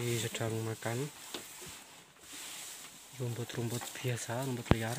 sapi sedang makan rumput-rumput biasa rumput liar.